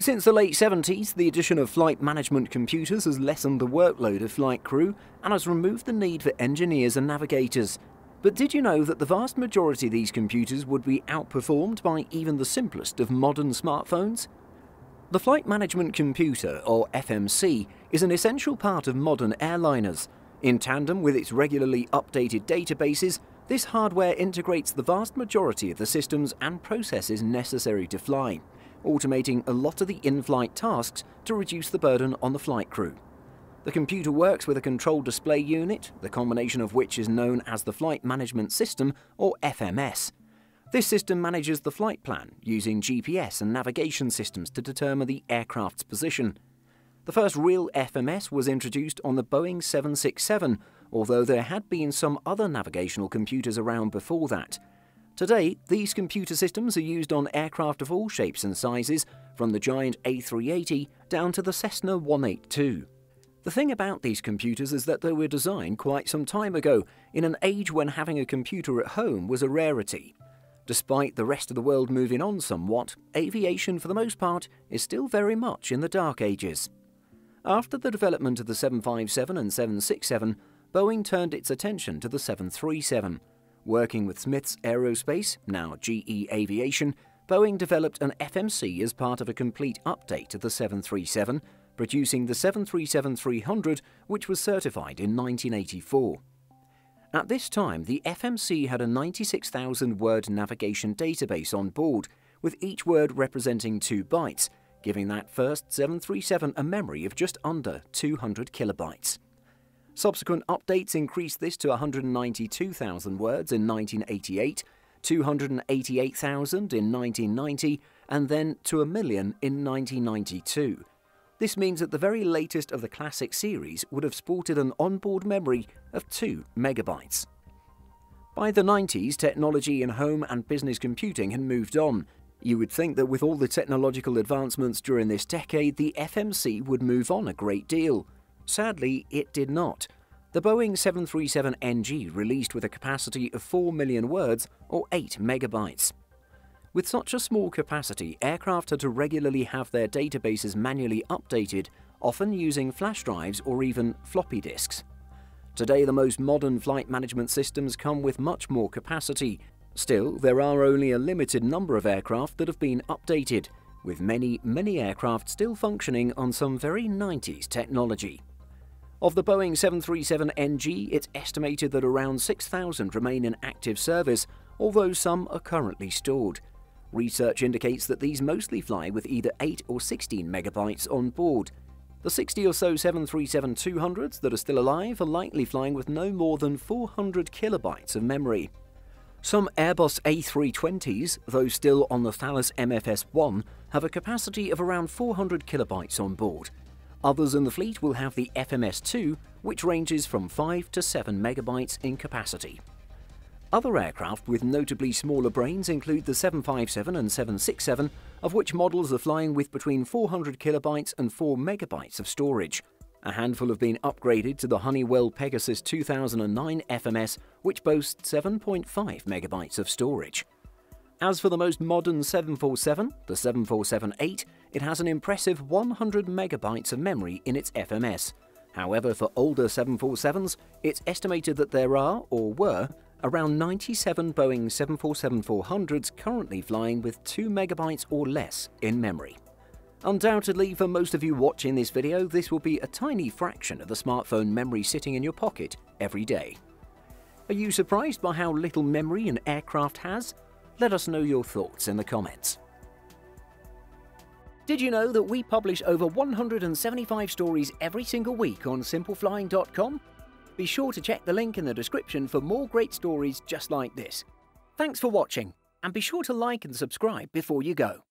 Since the late 70s, the addition of flight management computers has lessened the workload of flight crew and has removed the need for engineers and navigators. But did you know that the vast majority of these computers would be outperformed by even the simplest of modern smartphones? The Flight Management Computer, or FMC, is an essential part of modern airliners. In tandem with its regularly updated databases, this hardware integrates the vast majority of the systems and processes necessary to fly automating a lot of the in-flight tasks to reduce the burden on the flight crew. The computer works with a control display unit, the combination of which is known as the Flight Management System, or FMS. This system manages the flight plan using GPS and navigation systems to determine the aircraft's position. The first real FMS was introduced on the Boeing 767, although there had been some other navigational computers around before that. Today, these computer systems are used on aircraft of all shapes and sizes, from the giant A380 down to the Cessna 182. The thing about these computers is that they were designed quite some time ago, in an age when having a computer at home was a rarity. Despite the rest of the world moving on somewhat, aviation for the most part is still very much in the dark ages. After the development of the 757 and 767, Boeing turned its attention to the 737. Working with Smiths Aerospace, now GE Aviation, Boeing developed an FMC as part of a complete update of the 737, producing the 737-300, which was certified in 1984. At this time, the FMC had a 96,000-word navigation database on board, with each word representing 2 bytes, giving that first 737 a memory of just under 200 kilobytes. Subsequent updates increased this to 192,000 words in 1988, 288,000 in 1990, and then to a million in 1992. This means that the very latest of the classic series would have sported an onboard memory of 2 megabytes. By the 90s, technology in home and business computing had moved on. You would think that with all the technological advancements during this decade, the FMC would move on a great deal. Sadly, it did not. The Boeing 737NG released with a capacity of 4 million words or 8 megabytes. With such a small capacity, aircraft had to regularly have their databases manually updated, often using flash drives or even floppy disks. Today, the most modern flight management systems come with much more capacity. Still, there are only a limited number of aircraft that have been updated, with many, many aircraft still functioning on some very 90s technology. Of the Boeing 737NG, it's estimated that around 6,000 remain in active service, although some are currently stored. Research indicates that these mostly fly with either 8 or 16 megabytes on board. The 60 or so 737-200s that are still alive are likely flying with no more than 400 kilobytes of memory. Some Airbus A320s, though still on the Thales MFS-1, have a capacity of around 400 kilobytes on board, Others in the fleet will have the FMS2, which ranges from 5 to 7 megabytes in capacity. Other aircraft with notably smaller brains include the 757 and 767, of which models are flying with between 400 kilobytes and 4 megabytes of storage. A handful have been upgraded to the Honeywell Pegasus 2009 FMS, which boasts 7.5 megabytes of storage. As for the most modern 747, the 747-8, it has an impressive 100 megabytes of memory in its FMS. However, for older 747s, it's estimated that there are, or were, around 97 Boeing 747-400s currently flying with 2 megabytes or less in memory. Undoubtedly, for most of you watching this video, this will be a tiny fraction of the smartphone memory sitting in your pocket every day. Are you surprised by how little memory an aircraft has? Let us know your thoughts in the comments. Did you know that we publish over 175 stories every single week on simpleflying.com? Be sure to check the link in the description for more great stories just like this. Thanks for watching, and be sure to like and subscribe before you go.